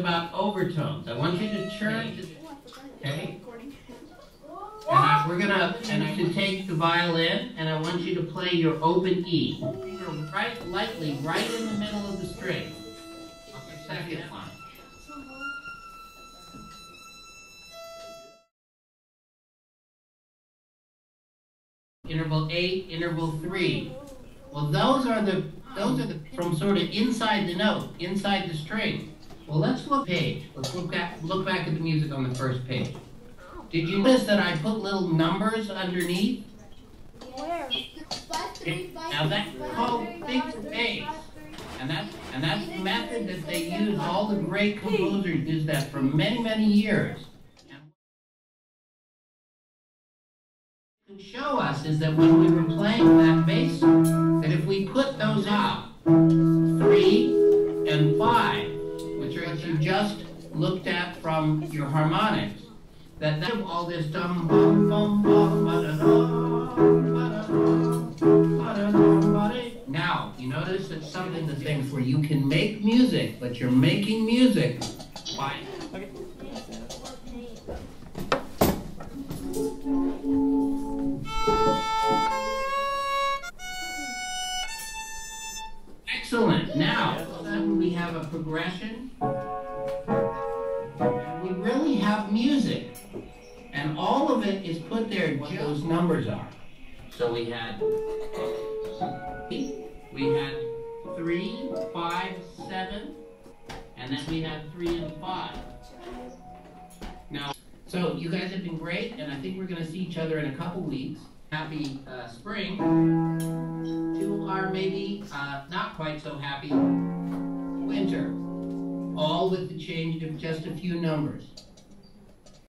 about overtones. I want you to turn okay? And I, we're gonna, and I should take the violin, and I want you to play your open E. Right, lightly, right in the middle of the string. Second line. Interval eight, interval three. Well, those are the, those are the, from sort of inside the note, inside the string. Well, let's look page. Let's look back, look back at the music on the first page. Did you oh. notice that I put little numbers underneath? Where? Now that's called figured bass. And that's, and that's the method that they use, all the great composers use that for many, many years. To show us is that when we were playing that bass, that if we put those up, you just looked at from your harmonics, that that all this dum bum bum bum ba da da. Now, you notice it's something the things where you can make music, but you're making music by Excellent. Now, we have a progression. Have music. And all of it is put there what those numbers are. So we had we had three, five, seven, and then we had three and five. Now, so you guys have been great, and I think we're going to see each other in a couple weeks. Happy uh, spring to our maybe uh, not quite so happy winter, all with the change of just a few numbers.